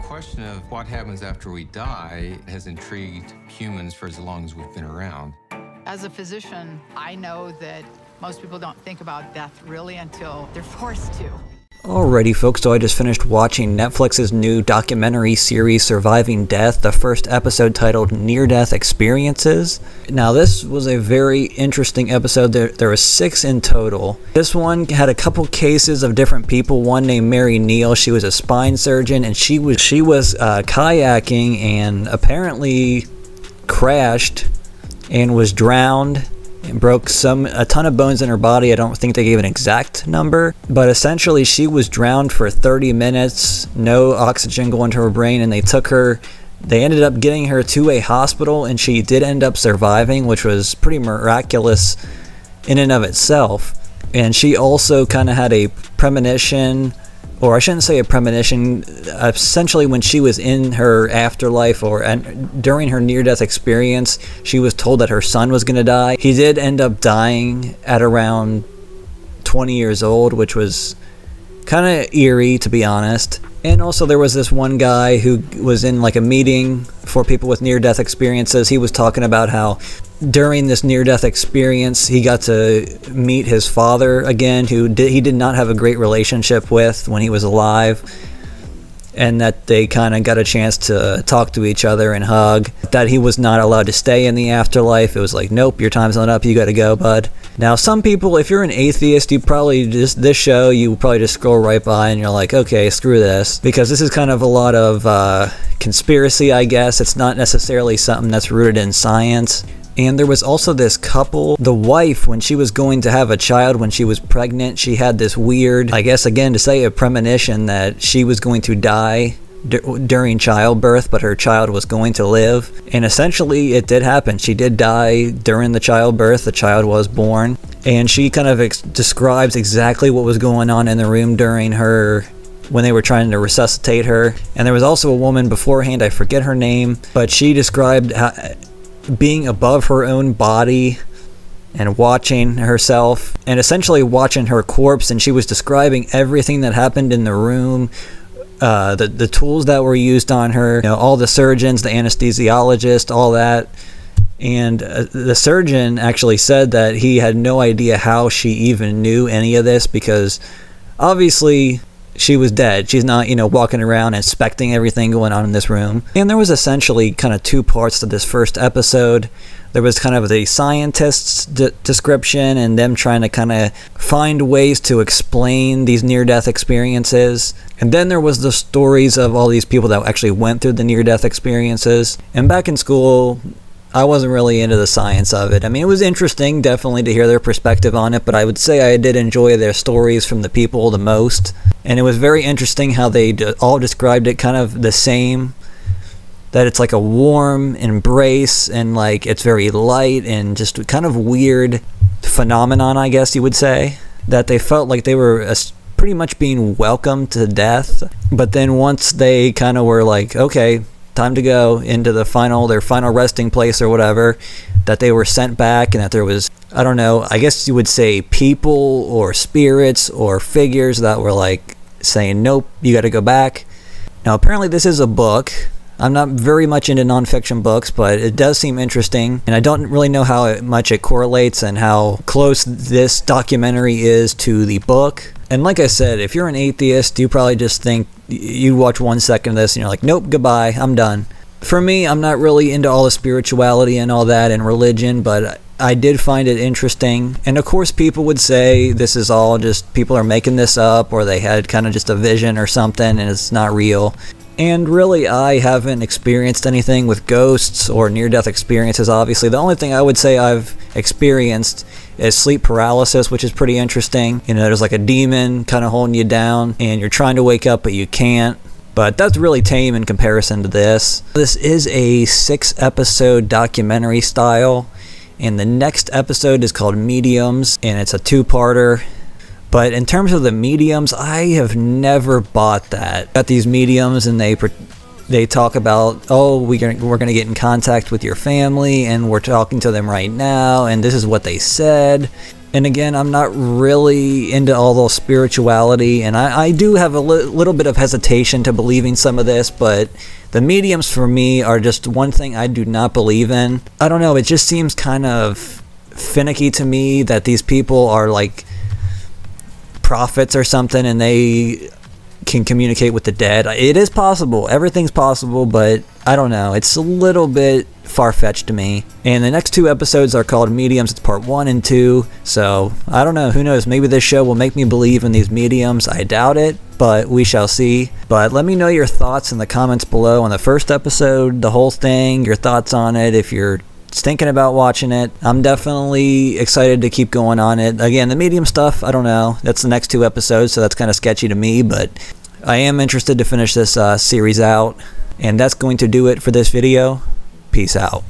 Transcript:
question of what happens after we die has intrigued humans for as long as we've been around. As a physician, I know that most people don't think about death really until they're forced to. Alrighty folks, so I just finished watching Netflix's new documentary series Surviving Death, the first episode titled Near Death Experiences. Now this was a very interesting episode, there, there were six in total. This one had a couple cases of different people, one named Mary Neal, she was a spine surgeon and she was, she was uh, kayaking and apparently crashed and was drowned broke some a ton of bones in her body. I don't think they gave an exact number, but essentially she was drowned for 30 minutes, no oxygen going to her brain, and they took her. They ended up getting her to a hospital, and she did end up surviving, which was pretty miraculous in and of itself. And she also kind of had a premonition or I shouldn't say a premonition, essentially when she was in her afterlife or during her near-death experience, she was told that her son was going to die. He did end up dying at around 20 years old, which was kind of eerie to be honest. And also there was this one guy who was in like a meeting for people with near-death experiences. He was talking about how during this near-death experience, he got to meet his father again, who did, he did not have a great relationship with when he was alive, and that they kind of got a chance to talk to each other and hug. That he was not allowed to stay in the afterlife. It was like, nope, your time's not up. You got to go, bud. Now, some people, if you're an atheist, you probably just this show, you probably just scroll right by and you're like, okay, screw this, because this is kind of a lot of uh, conspiracy, I guess. It's not necessarily something that's rooted in science. And there was also this couple, the wife, when she was going to have a child, when she was pregnant, she had this weird, I guess again to say a premonition that she was going to die during childbirth, but her child was going to live. And essentially, it did happen. She did die during the childbirth. The child was born. And she kind of ex describes exactly what was going on in the room during her when they were trying to resuscitate her. And there was also a woman beforehand, I forget her name, but she described how, being above her own body and watching herself and essentially watching her corpse and she was describing everything that happened in the room uh, the, the tools that were used on her you know, all the surgeons the anesthesiologist all that. And uh, the surgeon actually said that he had no idea how she even knew any of this because obviously she was dead. She's not, you know, walking around inspecting everything going on in this room. And there was essentially kind of two parts to this first episode. There was kind of the scientist's description and them trying to kind of find ways to explain these near death experiences. And then there was the stories of all these people that actually went through the near death experiences. And back in school, I wasn't really into the science of it. I mean, it was interesting, definitely, to hear their perspective on it, but I would say I did enjoy their stories from the people the most. And it was very interesting how they all described it kind of the same. That it's like a warm embrace and like it's very light and just kind of weird phenomenon, I guess you would say. That they felt like they were uh, pretty much being welcomed to death. But then once they kind of were like, okay, time to go into the final their final resting place or whatever that they were sent back and that there was I don't know I guess you would say people or spirits or figures that were like saying nope you got to go back. Now apparently this is a book I'm not very much into nonfiction books, but it does seem interesting, and I don't really know how much it correlates and how close this documentary is to the book. And like I said, if you're an atheist, you probably just think you watch one second of this and you're like, nope, goodbye, I'm done. For me, I'm not really into all the spirituality and all that and religion, but I did find it interesting. And of course, people would say this is all just people are making this up or they had kind of just a vision or something and it's not real. And really, I haven't experienced anything with ghosts or near death experiences, obviously. The only thing I would say I've experienced is sleep paralysis, which is pretty interesting. You know, there's like a demon kind of holding you down, and you're trying to wake up, but you can't. But that's really tame in comparison to this. This is a six episode documentary style, and the next episode is called Mediums, and it's a two parter. But in terms of the mediums, I have never bought that. Got these mediums and they they talk about, oh, we're going to get in contact with your family and we're talking to them right now and this is what they said. And again, I'm not really into all those spirituality, and I, I do have a li- little bit of hesitation to believing some of this, but the mediums for me are just one thing I do not believe in. I don't know, it just seems kind of finicky to me that these people are like prophets or something and they can communicate with the dead. It is possible. Everything's possible, but I don't know. It's a little bit far fetched to me. And the next two episodes are called Mediums. It's part one and two. So I don't know. Who knows? Maybe this show will make me believe in these mediums. I doubt it, but we shall see. But let me know your thoughts in the comments below on the first episode, the whole thing, your thoughts on it. If you're thinking about watching it. I'm definitely excited to keep going on it. Again, the medium stuff, I don't know. That's the next two episodes, so that's kind of sketchy to me, but I am interested to finish this uh, series out. And that's going to do it for this video. Peace out.